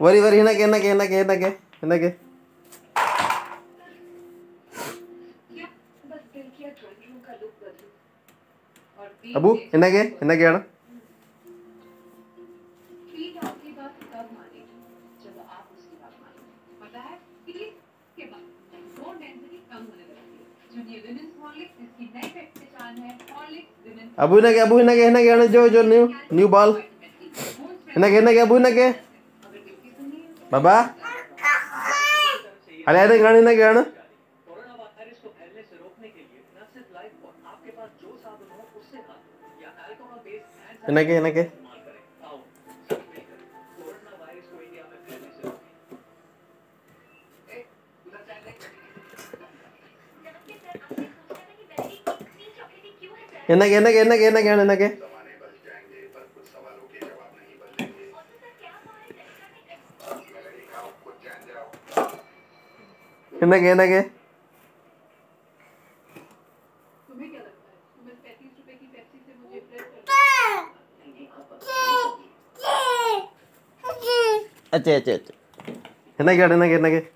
Worry worry ना के ना के ना के ना के ना के अबू इनके इनके आना। जूनियर वुमेन्स इसकी ಅಬು ಇನಗೆ ಅಬು ಇನಗೆ ಇನಗೆ ಅಣ್ಣ ಜೋ ಜೋ ನೀವು ನೀವು ಬಾಲ್ ಇನಗೆ ಇನಗೆ ಅಬು ಇನಗೆ ಬಾಬಾ ಅಲ್ಲ ಯಾರ ಗಣ ಇನಗೆ ಅಣ್ಣ इनके इनके इनके इनके इनके इनके इनके। इनके इनके। अच्छा अच्छा अच्छा। इनके इनके